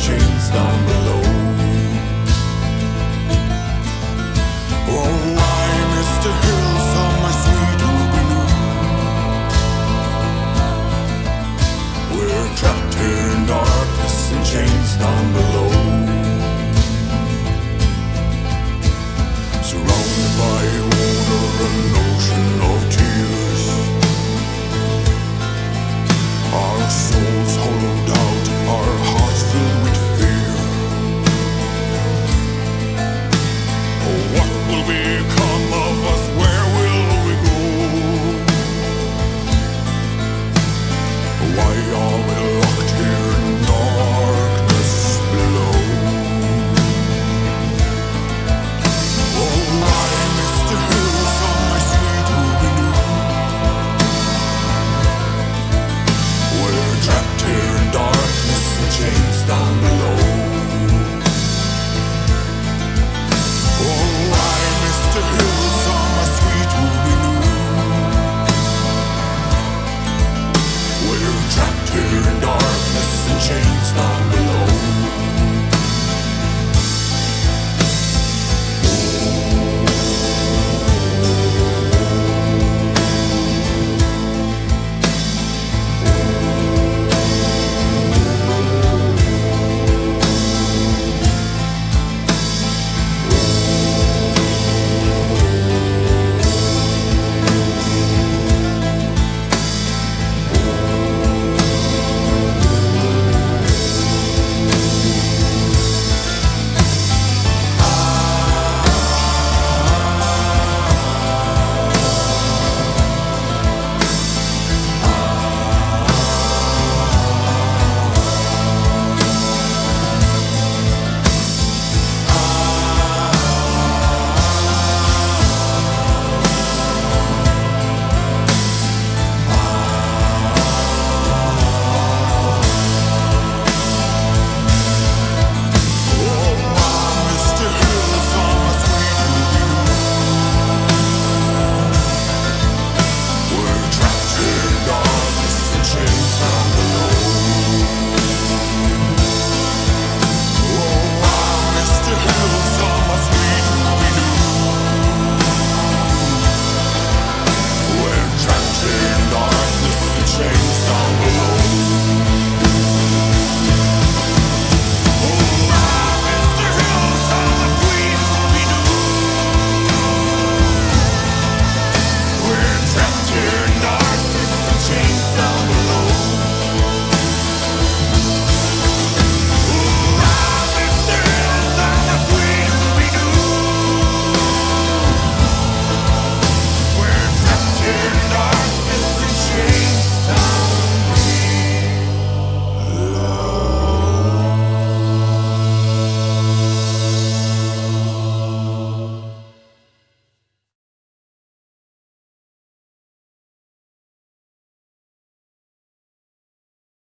Chains down below. Oh, I miss the hills of my sweet Ubinu. We're trapped here in darkness and chains down below. Surrounded by water and ocean of tears. Our soul